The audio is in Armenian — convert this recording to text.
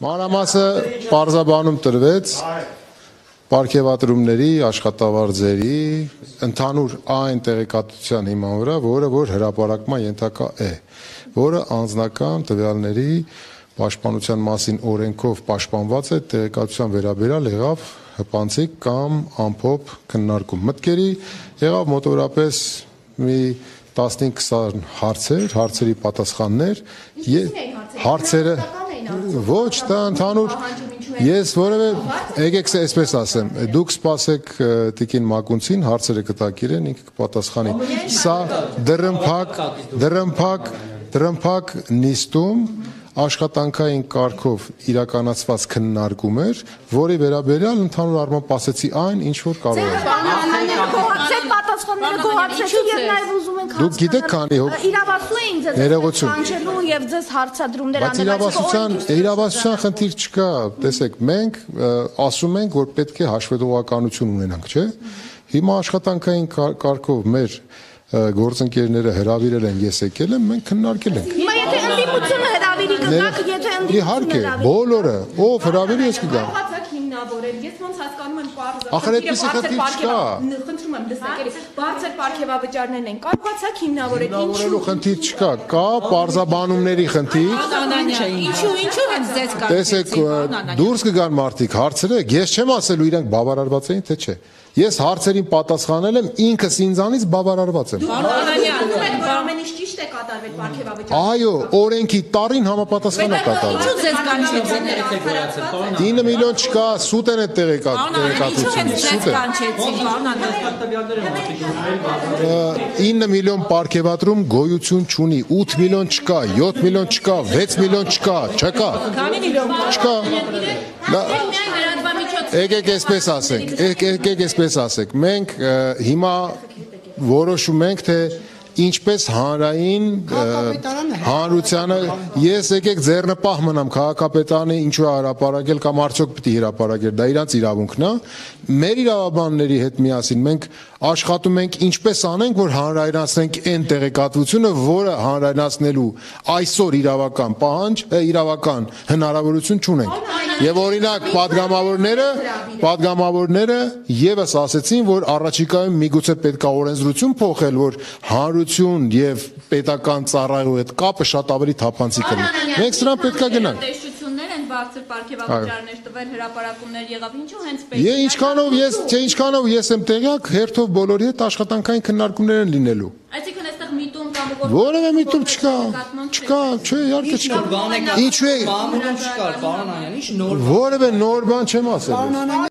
Մանրամասը պարզաբանում տրվեց պարգևատրումների, աշխատավարձերի, ընդհանուր այն տեղեկատվության հիման վրա, որը որ հրապարակման ենթակա է, որը անձնական տվյալների պաշտպանության մասին օրենքով պաշտպանված է տեղեկատվության վերաբերյալ եղավ հպանցիկ կամ ամփոփ քննարկում մտքերի եղավ մոտավորապես մի 15-20 հարցեր, հարցերի պատասխաններ հարցերը Ոչ, դա ընդհանուր ես որևէ եկեք այսպես ասեմ, դուք սպասեք Տիկին Մակունցին, հարցերը կտակիրեն, ինքը կպատասխանի։ Սա դրմփակ, դրմփակ, դրմփակ նիստում աշխատանքային կարգով իրականացված քննարկում էր, որի վերաբերյալ ընդհանուր առմամբ ասացի այն, ինչ որ կարող է։ Ձեր պատասխանները գոհացեցի եւ նաեւ ուզում ենք Դուք գիտեք քանի հոգ իրավասու էին ձեզ Ներողություն։ եւ ձեզ հարցադրումներ Բայց իրավասության իրավասության խնդիր չկա, տեսեք, մենք ասում ենք, որ պետք է հաշվետվողականություն ունենանք, չէ՞։ Հիմա աշխատանքային կա- կարգով մեր գործընկերները հրավիրել են, ես եկել եմ, մենք քննարկել ենք։ Հիմա եթե ընդդիմությունը հրավիրի կգաք, եթե Իհարկե, ընդդիմությունը բոլորը, ով հրավիրի ես կգամ։ հիմնավորել։ Ես ոնց հասկանում եմ բարձր։ Ախր այդպիսի խնդիր չկա։ Խնդրում եմ լսեք, բարձր ապարքեվավճարներն են։ Կարողացաք հիմնավորել Որելու խնդիր չկա, կա պարզաբանումների խնդիր։ Ինչու ինչու հենց ձեզ կա։ Տեսեք, դուրս կգան մարդիկ հարցրեք, ես չեմ ասելու իրենք բավարարված էին, թե չէ։ Ես հարցերին պատասխանել եմ ինքս ինձանից բավարարված եմ։ Ուրեմն ամեն ինչ ճիշտ է կատարվել ապարքեվավճար։ Այո, օրենքի տարին համապատասխան է կատարվում։ Ինչու ձեզ կանչեցին։ 9 միլիոն չկա, սուտ են այդ տեղեկատվությունը, սուտ է։ կանչեցին, պարոն Անդրեաս։ 9 միլիոն պարգևատրում գոյություն չունի, 8 միլիոն չկա, 7 միլիոն չկա, 6 միլիոն չկա, չկա։ Քանի միլիոն Չկա։ Դա Եկեք այսպես ասենք, եկ- եկեք այսպես ասենք, մենք հիմա որոշում ենք թե ինչպես հանրային հանրությանը ես եկեք ձեռնպահ մնամ քաղաքապետարանի ինչու է հրապարակել կամ արդյոք պիտի հրապարակել դա իրանց իրավունքն է մեր իրավաբանների հետ միասին մենք աշխատում ենք ինչպես անենք որ հանրայնացնենք այն տեղեկատվությունը որը հանրայնացնելու այսօր իրավական պահանջ իրավական հնարավորություն չունենք Եվ օրինակ падգամավորները, падգամավորները եւս ասացին, որ առաջիկայում միգուցե պետք է օրենսդրություն փոխել, որ հանրություն եւ պետական ծառայու հետ կապը շատ ավելի թափանցիկ լինի։ Մենք սրան պետք է գնանք բարձր պարգևավճարներ տվել, հրաապարակումներ եղավ, ինչու հենց պետք է։ Ինչքանով ես, թե ինչքանով ես եմ տեղյակ, հերթով բոլորի հետ աշխատանքային քննարկումներ են լինելու։ Այսինքն որևէ միտում չկա չկա չէ իհարկե չկա ինչու է Մամուլում չկար, պարոն Անյան, ինչ նոր որևէ նոր բան չեմ ասել ես։